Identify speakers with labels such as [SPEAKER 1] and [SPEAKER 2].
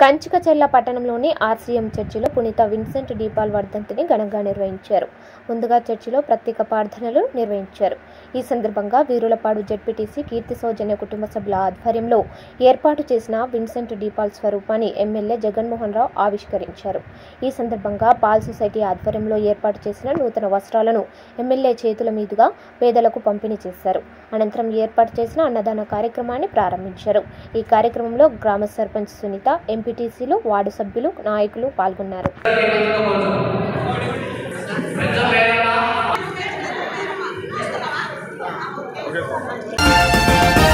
[SPEAKER 1] కంచికచెర్ల పట్టణంలోని ఆర్సీఎం చర్చిలో పునీత విన్సెంట్ డీపాల్ వర్ధంతిని ఘనంగా నిర్వహించారు. ముందుగా చర్చిలో ప్రత్యేక ప్రార్థనలు నిర్వహించారు. ఈ సందర్భంగా వీరులపాడు జడ్పీటీసీ కీర్తి సౌజన్య కుటుంబ సభ్యుల ఆధ్వర్యంలో ఏర్పాటు చేసిన విన్సెంట్ డీపాల్ స్వరూపాన్ని ఎమ్మెల్యే జగన్మోహన్ రావు ఆవిష్కరించారు. ఈ సందర్భంగా పాల్ సొసైటీ ఆధ్వర్యంలో ఏర్పాటు చేసిన నూతన వస్త్రాలను ఎమ్మెల్యే చేతుల మీదుగా పేదలకు పంపిణీ చేశారు. అనంతరం ఏర్పాటు చేసిన అన్నదాన కార్యక్రమాన్ని ప్రారంభించారు. ఈ కార్యక్రమంలో గ్రామ సర్పంచ్ సునీత ఎంపీటీసీలు వార్డు సభ్యులు నాయకులు పాల్గొన్నారు.
[SPEAKER 2] Okay.